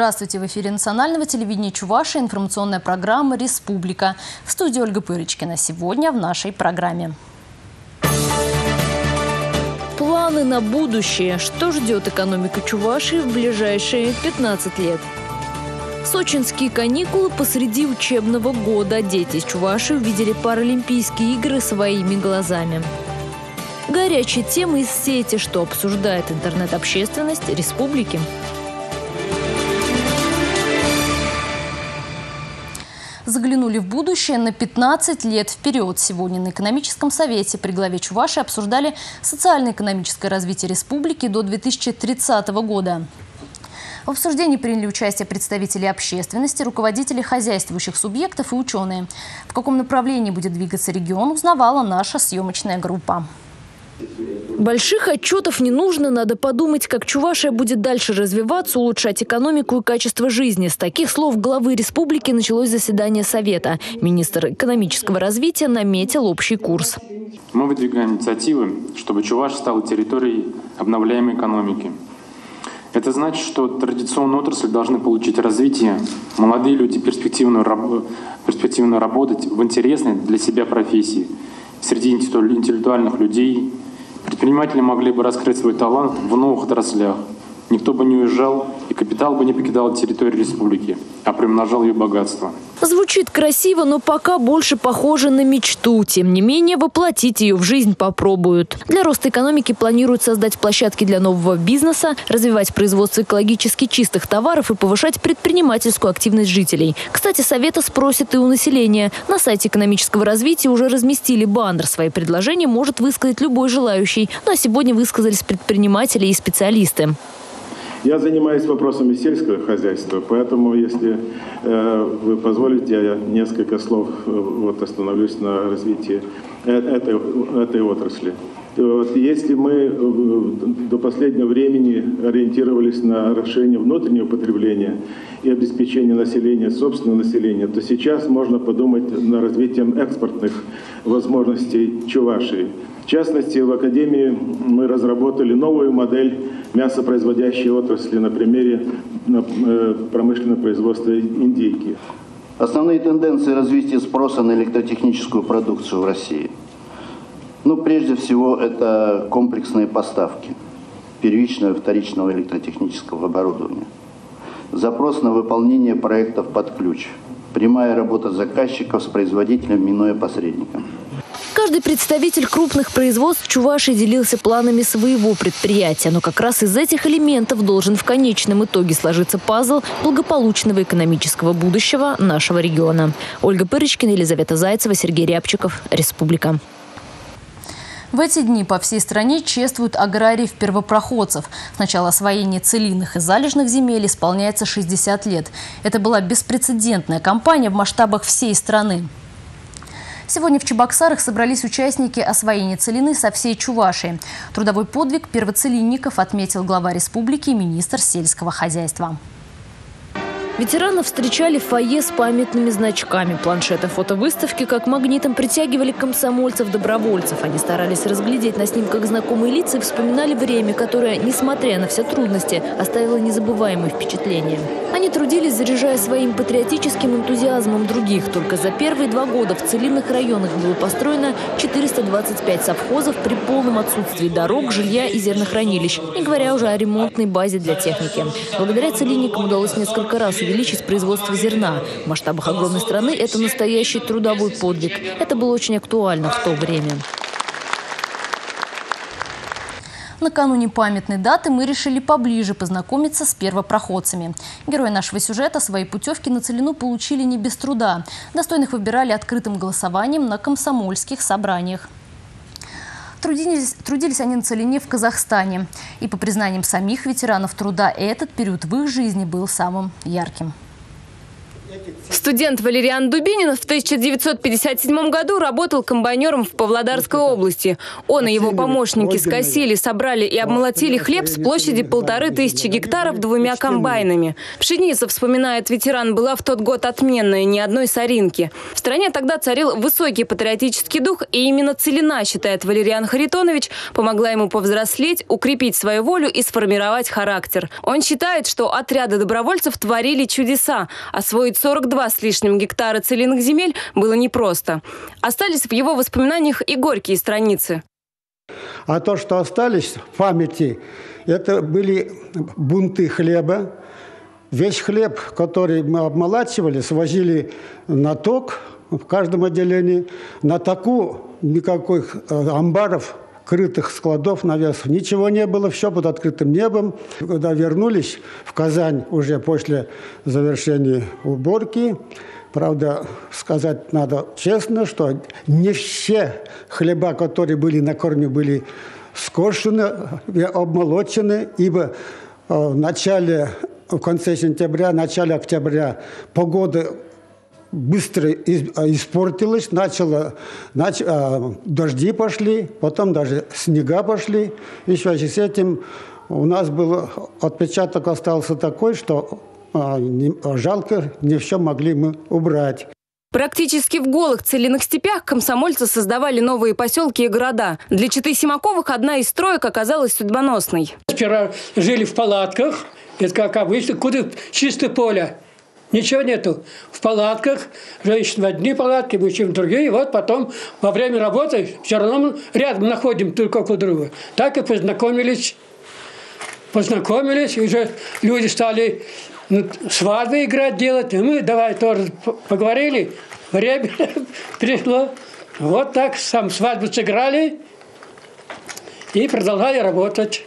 Здравствуйте! В эфире национального телевидения Чуваши информационная программа «Республика». В студии Ольга Пырочкина. Сегодня в нашей программе. Планы на будущее. Что ждет экономика Чуваши в ближайшие 15 лет? Сочинские каникулы посреди учебного года. Дети из Чуваши увидели Паралимпийские игры своими глазами. Горячие темы из сети, что обсуждает интернет-общественность республики. Заглянули в будущее на 15 лет вперед. Сегодня на экономическом совете при главе Чуваши обсуждали социально-экономическое развитие республики до 2030 года. В обсуждении приняли участие представители общественности, руководители хозяйствующих субъектов и ученые. В каком направлении будет двигаться регион, узнавала наша съемочная группа. Больших отчетов не нужно, надо подумать, как Чувашия будет дальше развиваться, улучшать экономику и качество жизни. С таких слов главы республики началось заседание Совета. Министр экономического развития наметил общий курс. Мы выдвигаем инициативы, чтобы Чуваш стал территорией обновляемой экономики. Это значит, что традиционные отрасли должны получить развитие, молодые люди перспективно, перспективно работать в интересной для себя профессии. Среди интеллектуальных людей Предприниматели могли бы раскрыть свой талант в новых отраслях. Никто бы не уезжал, и капитал бы не покидал территорию республики, а примножал ее богатство. Звучит красиво, но пока больше похоже на мечту. Тем не менее, воплотить ее в жизнь попробуют. Для роста экономики планируют создать площадки для нового бизнеса, развивать производство экологически чистых товаров и повышать предпринимательскую активность жителей. Кстати, совета спросят и у населения. На сайте экономического развития уже разместили баннер. Свои предложения может высказать любой желающий. Ну а сегодня высказались предприниматели и специалисты. Я занимаюсь вопросами сельского хозяйства, поэтому, если э, вы позволите, я несколько слов э, вот, остановлюсь на развитии э, этой, этой отрасли. Вот, если мы до последнего времени ориентировались на расширение внутреннего потребления и обеспечение населения, собственного населения, то сейчас можно подумать на развитием экспортных возможностей Чувашии. В частности, в Академии мы разработали новую модель мясопроизводящей отрасли на примере э, промышленного производства индейки. Основные тенденции развития спроса на электротехническую продукцию в России. Ну, прежде всего, это комплексные поставки первичного и вторичного электротехнического оборудования. Запрос на выполнение проектов под ключ. Прямая работа заказчиков с производителем, минуя посредником. Каждый представитель крупных производств Чуваши делился планами своего предприятия. Но как раз из этих элементов должен в конечном итоге сложиться пазл благополучного экономического будущего нашего региона. Ольга Пырочкина, Елизавета Зайцева, Сергей Рябчиков. Республика. В эти дни по всей стране чествуют аграриев-первопроходцев. С начала освоения целинных и залежных земель исполняется 60 лет. Это была беспрецедентная кампания в масштабах всей страны. Сегодня в Чебоксарах собрались участники освоения целины со всей Чувашии. Трудовой подвиг первоцелинников отметил глава республики и министр сельского хозяйства. Ветеранов встречали в фойе с памятными значками. Планшеты фотовыставки как магнитом притягивали комсомольцев-добровольцев. Они старались разглядеть на снимках знакомые лица и вспоминали время, которое, несмотря на все трудности, оставило незабываемые впечатления. Они трудились, заряжая своим патриотическим энтузиазмом других. Только за первые два года в целинных районах было построено 425 совхозов при полном отсутствии дорог, жилья и зернохранилищ, не говоря уже о ремонтной базе для техники. Благодаря целинникам удалось несколько раз увеличить увеличить производство зерна. В масштабах огромной страны это настоящий трудовой подвиг. Это было очень актуально в то время. Накануне памятной даты мы решили поближе познакомиться с первопроходцами. Герои нашего сюжета свои путевки на целину получили не без труда. Достойных выбирали открытым голосованием на комсомольских собраниях. Трудились, трудились они на целине в Казахстане. И по признаниям самих ветеранов труда, этот период в их жизни был самым ярким. Студент Валериан Дубинин в 1957 году работал комбайнером в Павлодарской области. Он и его помощники скосили, собрали и обмолотили хлеб с площади полторы тысячи гектаров двумя комбайнами. Пшеница, вспоминает ветеран, была в тот год отменная, ни одной соринки. В стране тогда царил высокий патриотический дух, и именно целина, считает Валериан Харитонович, помогла ему повзрослеть, укрепить свою волю и сформировать характер. Он считает, что отряды добровольцев творили чудеса. Освоить 42 с лишним гектара целинных земель было непросто. Остались в его воспоминаниях и горькие страницы. А то, что остались в памяти, это были бунты хлеба. Весь хлеб, который мы обмолачивали, свозили на ток в каждом отделении. На таку никаких э, амбаров крытых складов, навесов. Ничего не было, все под открытым небом. Когда вернулись в Казань уже после завершения уборки, Правда, сказать надо честно, что не все хлеба, которые были на корме, были скошены и обмолочены, ибо э, в начале, в конце сентября, начале октября погода быстро испортилась, начало, нач, а, дожди пошли, потом даже снега пошли. И в связи с этим у нас был отпечаток остался такой, что а, не, жалко, не все могли мы убрать. Практически в голых целинных степях комсомольцы создавали новые поселки и города. Для Читы Симаковых одна из строек оказалась судьбоносной. Вчера жили в палатках, это как обычно, куда чистое поле. Ничего нету. В палатках, женщины в одни палатки, мужчины в другие. Вот потом во время работы все равно рядом находим друг у друга. Так и познакомились. Познакомились, и уже люди стали ну, свадьбы играть, делать. И мы давай тоже поговорили. Время пришло. Вот так сам свадьбу сыграли и продолжали работать.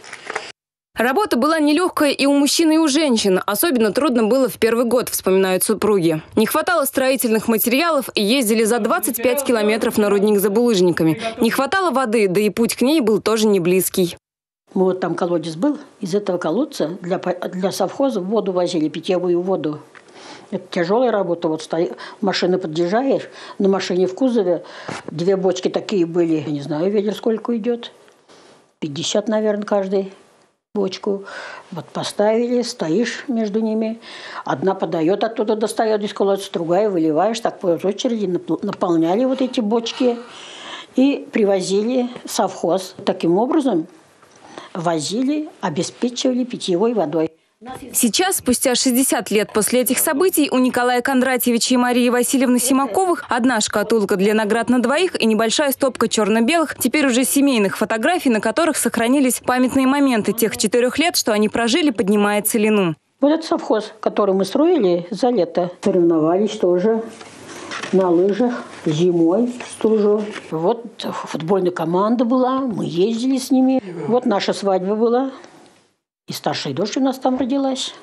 Работа была нелегкая и у мужчин, и у женщин. Особенно трудно было в первый год, вспоминают супруги. Не хватало строительных материалов и ездили за 25 километров на рудник за булыжниками. Не хватало воды, да и путь к ней был тоже не близкий. Вот там колодец был. Из этого колодца для, для совхоза воду возили, питьевую воду. Это тяжелая работа. Вот стои, машины подъезжаешь, на машине в кузове две бочки такие были. Я не знаю, ведер сколько идет. 50, наверное, каждый бочку. Вот поставили, стоишь между ними. Одна подает, оттуда достает из колодца, другая выливаешь. Так по очереди наполняли вот эти бочки и привозили совхоз. Таким образом возили, обеспечивали питьевой водой. Сейчас, спустя 60 лет после этих событий, у Николая Кондратьевича и Марии Васильевны Симаковых одна шкатулка для наград на двоих и небольшая стопка черно-белых, теперь уже семейных фотографий, на которых сохранились памятные моменты тех четырех лет, что они прожили, поднимая целину. Вот этот совхоз, который мы строили за лето, соревновались тоже на лыжах зимой стужу. Вот футбольная команда была, мы ездили с ними. Вот наша свадьба была. И старшая дочь у нас там родилась.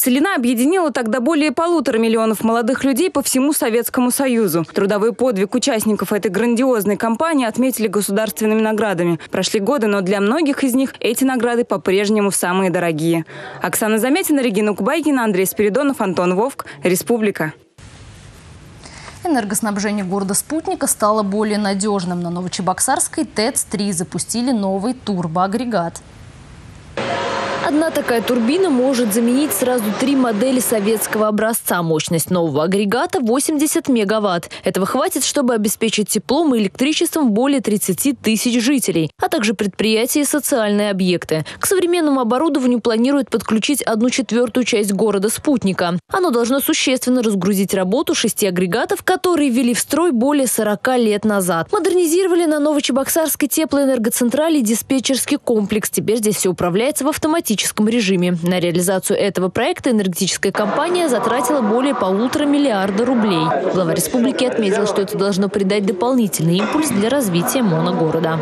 Целина объединила тогда более полутора миллионов молодых людей по всему Советскому Союзу. Трудовой подвиг участников этой грандиозной кампании отметили государственными наградами. Прошли годы, но для многих из них эти награды по-прежнему самые дорогие. Оксана Заметина, Регина Кубайкина, Андрей Спиридонов, Антон Вовк. Республика. Энергоснабжение города Спутника стало более надежным. На Новочебоксарской ТЭЦ-3 запустили новый турбоагрегат. Одна такая турбина может заменить сразу три модели советского образца. Мощность нового агрегата 80 мегаватт. Этого хватит, чтобы обеспечить теплом и электричеством более 30 тысяч жителей, а также предприятия и социальные объекты. К современному оборудованию планируют подключить одну четвертую часть города спутника. Оно должно существенно разгрузить работу шести агрегатов, которые ввели в строй более 40 лет назад. Модернизировали на Новочебоксарской теплоэнергоцентрале диспетчерский комплекс. Теперь здесь все управляется в автоматическом автоматическом режиме. На реализацию этого проекта энергетическая компания затратила более полутора миллиарда рублей. Глава республики отметил, что это должно придать дополнительный импульс для развития моногорода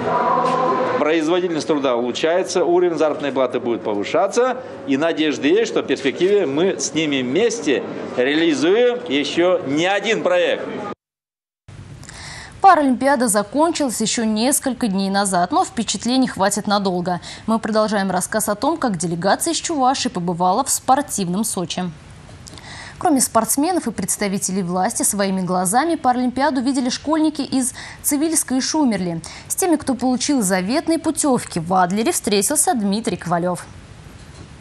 производительность труда улучшается, уровень заработной платы будет повышаться, и надежда есть, что в перспективе мы с ними вместе реализуем еще не один проект. Паралимпиада закончилась еще несколько дней назад, но впечатлений хватит надолго. Мы продолжаем рассказ о том, как делегация из Чуваши побывала в спортивном Сочи. Кроме спортсменов и представителей власти, своими глазами Паралимпиаду видели школьники из Цивильска и Шумерли. С теми, кто получил заветные путевки, в Адлере встретился Дмитрий Ковалев.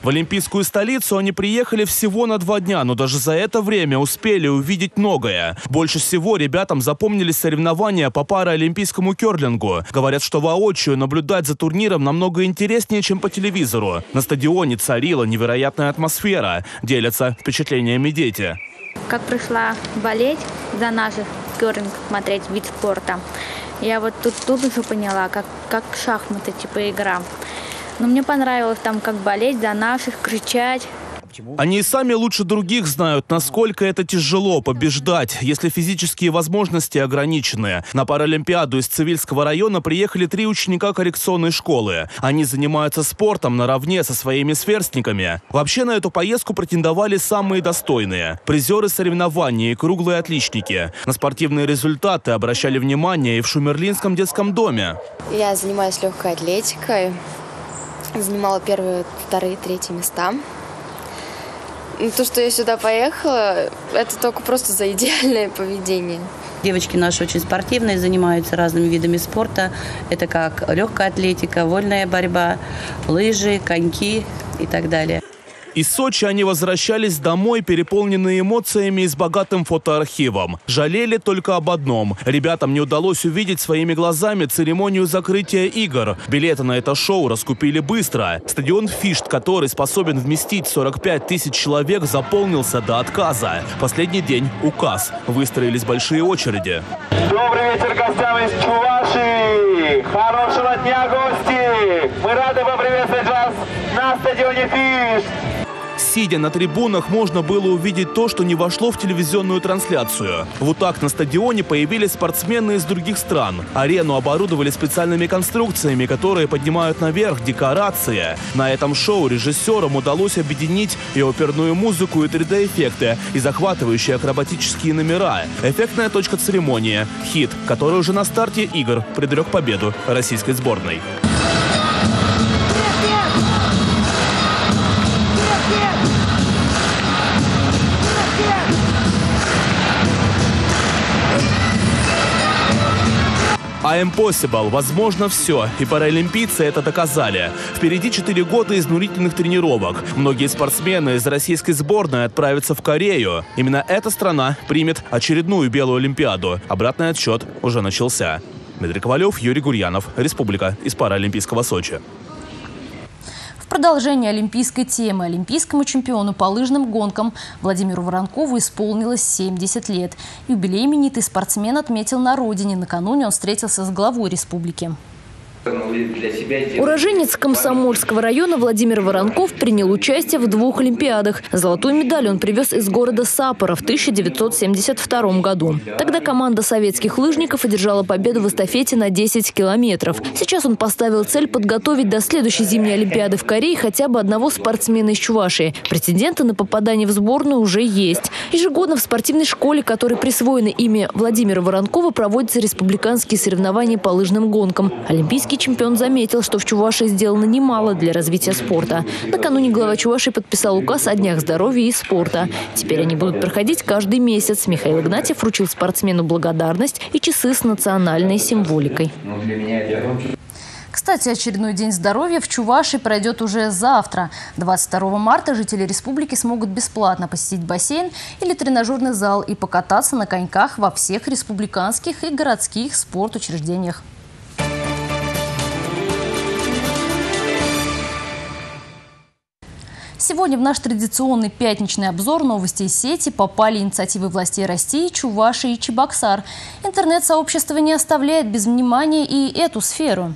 В Олимпийскую столицу они приехали всего на два дня, но даже за это время успели увидеть многое. Больше всего ребятам запомнились соревнования по параолимпийскому керлингу. Говорят, что воочию наблюдать за турниром намного интереснее, чем по телевизору. На стадионе царила невероятная атмосфера. Делятся впечатлениями дети. Как пришла болеть за наших керлинг, смотреть вид спорта, я вот тут, тут уже поняла, как, как шахматы, типа игра. Но мне понравилось там как болеть за наших, кричать. Они и сами лучше других знают, насколько это тяжело побеждать, если физические возможности ограничены. На Паралимпиаду из Цивильского района приехали три ученика коррекционной школы. Они занимаются спортом наравне со своими сверстниками. Вообще на эту поездку претендовали самые достойные. Призеры соревнований и круглые отличники. На спортивные результаты обращали внимание и в Шумерлинском детском доме. Я занимаюсь легкой атлетикой. Занимала первые, вторые, третьи места. То, что я сюда поехала, это только просто за идеальное поведение. Девочки наши очень спортивные, занимаются разными видами спорта. Это как легкая атлетика, вольная борьба, лыжи, коньки и так далее. Из Сочи они возвращались домой, переполненные эмоциями и с богатым фотоархивом. Жалели только об одном. Ребятам не удалось увидеть своими глазами церемонию закрытия игр. Билеты на это шоу раскупили быстро. Стадион «Фишт», который способен вместить 45 тысяч человек, заполнился до отказа. Последний день – указ. Выстроились большие очереди. Добрый вечер гостям из Чувашии! Хорошего дня, гости! Мы рады поприветствовать вас на стадионе «Фишт». Сидя на трибунах, можно было увидеть то, что не вошло в телевизионную трансляцию. Вот так на стадионе появились спортсмены из других стран. Арену оборудовали специальными конструкциями, которые поднимают наверх декорации. На этом шоу режиссерам удалось объединить и оперную музыку, и 3D-эффекты, и захватывающие акробатические номера. Эффектная точка церемонии. Хит, который уже на старте игр предрек победу российской сборной. А Impossible возможно все, и паралимпийцы это доказали. Впереди 4 года изнурительных тренировок. Многие спортсмены из российской сборной отправятся в Корею. Именно эта страна примет очередную Белую Олимпиаду. Обратный отсчет уже начался. Дмитрий Ковалев, Юрий Гурьянов, Республика из Паралимпийского Сочи. Продолжение олимпийской темы олимпийскому чемпиону по лыжным гонкам Владимиру Воронкову исполнилось 70 лет. Юбилей именитый спортсмен отметил на родине. Накануне он встретился с главой республики. Уроженец Комсомольского района Владимир Воронков принял участие в двух Олимпиадах. Золотую медаль он привез из города Сапора в 1972 году. Тогда команда советских лыжников одержала победу в эстафете на 10 километров. Сейчас он поставил цель подготовить до следующей зимней Олимпиады в Корее хотя бы одного спортсмена из Чувашии. Претенденты на попадание в сборную уже есть. Ежегодно в спортивной школе, которой присвоено имя Владимира Воронкова, проводятся республиканские соревнования по лыжным гонкам. Олимпийский чемпион заметил, что в Чувашии сделано немало для развития спорта. Накануне глава Чувашии подписал указ о днях здоровья и спорта. Теперь они будут проходить каждый месяц. Михаил Игнатьев вручил спортсмену благодарность и часы с национальной символикой. Кстати, очередной день здоровья в Чувашии пройдет уже завтра. 22 марта жители республики смогут бесплатно посетить бассейн или тренажерный зал и покататься на коньках во всех республиканских и городских спортучреждениях. Сегодня в наш традиционный пятничный обзор новостей сети попали инициативы властей России, Чувашии и Чебоксар. Интернет-сообщество не оставляет без внимания и эту сферу.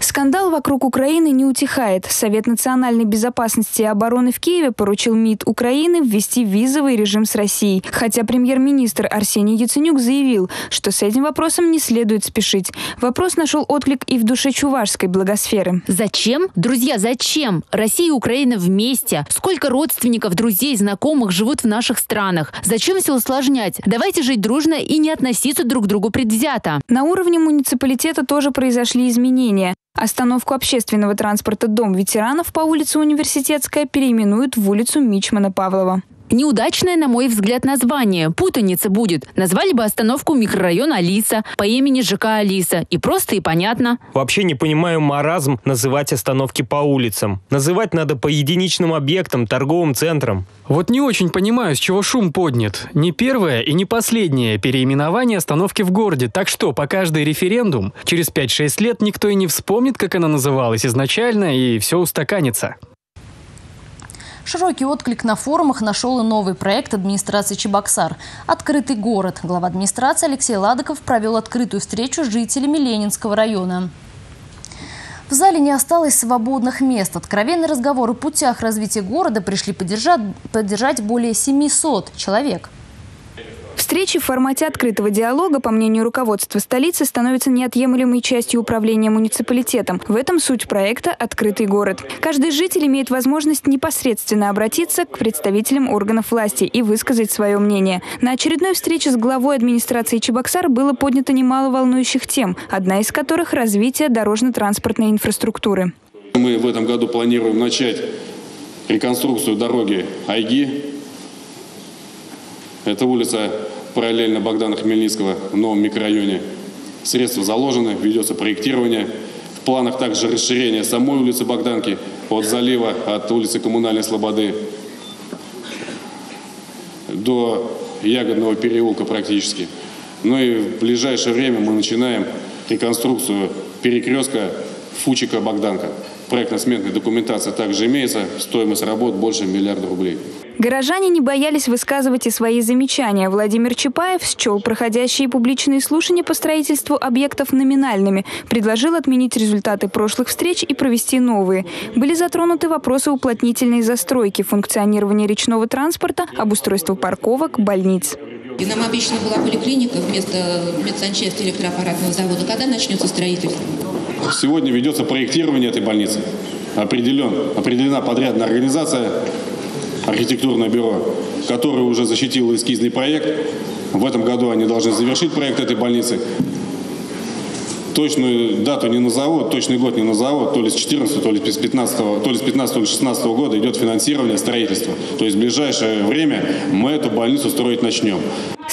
Скандал вокруг Украины не утихает. Совет национальной безопасности и обороны в Киеве поручил МИД Украины ввести визовый режим с Россией. Хотя премьер-министр Арсений Яценюк заявил, что с этим вопросом не следует спешить. Вопрос нашел отклик и в душе чувашской благосферы. Зачем? Друзья, зачем? Россия и Украина вместе. Сколько родственников, друзей, знакомых живут в наших странах? Зачем все усложнять? Давайте жить дружно и не относиться друг к другу предвзято. На уровне муниципалитета тоже произошли изменения. Остановку общественного транспорта «Дом ветеранов» по улице Университетская переименуют в улицу Мичмана Павлова. Неудачное, на мой взгляд, название. Путаница будет. Назвали бы остановку микрорайон Алиса по имени ЖК Алиса. И просто и понятно. Вообще не понимаю маразм называть остановки по улицам. Называть надо по единичным объектам, торговым центрам. Вот не очень понимаю, с чего шум поднят. Не первое и не последнее переименование остановки в городе. Так что, по каждый референдум, через 5-6 лет никто и не вспомнит, как она называлась изначально, и все устаканится. Широкий отклик на форумах нашел и новый проект администрации Чебоксар «Открытый город». Глава администрации Алексей Ладоков провел открытую встречу с жителями Ленинского района. В зале не осталось свободных мест. Откровенный разговор о путях развития города пришли поддержать, поддержать более 700 человек. Встречи в формате открытого диалога, по мнению руководства столицы, становятся неотъемлемой частью управления муниципалитетом. В этом суть проекта «Открытый город». Каждый житель имеет возможность непосредственно обратиться к представителям органов власти и высказать свое мнение. На очередной встрече с главой администрации Чебоксар было поднято немало волнующих тем, одна из которых – развитие дорожно-транспортной инфраструктуры. Мы в этом году планируем начать реконструкцию дороги Айги это улица параллельно Богдана Хмельницкого в новом микрорайоне. Средства заложены, ведется проектирование. В планах также расширение самой улицы Богданки от залива, от улицы Коммунальной Слободы до Ягодного переулка практически. Ну и в ближайшее время мы начинаем реконструкцию перекрестка Фучика-Богданка. Проектно-сметная документация также имеется, стоимость работ больше миллиарда рублей. Горожане не боялись высказывать и свои замечания. Владимир Чапаев счел проходящие публичные слушания по строительству объектов номинальными, предложил отменить результаты прошлых встреч и провести новые. Были затронуты вопросы уплотнительной застройки, функционирования речного транспорта, обустройства парковок, больниц. И нам обещана была поликлиника вместо медсанчасти электроаппаратного завода. Когда начнется строительство? Сегодня ведется проектирование этой больницы. Определен, определена подрядная организация, архитектурное бюро, которое уже защитило эскизный проект. В этом году они должны завершить проект этой больницы. Точную дату не назову, точный год не назову, то ли с 14, то ли с 15, то ли с 15, то ли с 16 года идет финансирование строительства. То есть в ближайшее время мы эту больницу строить начнем.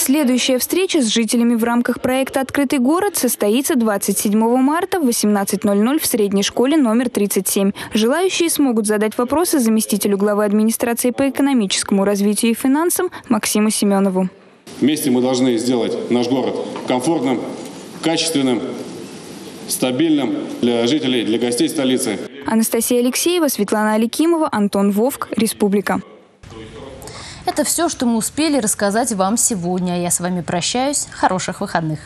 Следующая встреча с жителями в рамках проекта «Открытый город» состоится 27 марта в 18.00 в средней школе номер 37. Желающие смогут задать вопросы заместителю главы администрации по экономическому развитию и финансам Максиму Семенову. Вместе мы должны сделать наш город комфортным, качественным, стабильным для жителей, для гостей столицы. Анастасия Алексеева, Светлана Аликимова, Антон Вовк, Республика. Это все, что мы успели рассказать вам сегодня. Я с вами прощаюсь. Хороших выходных.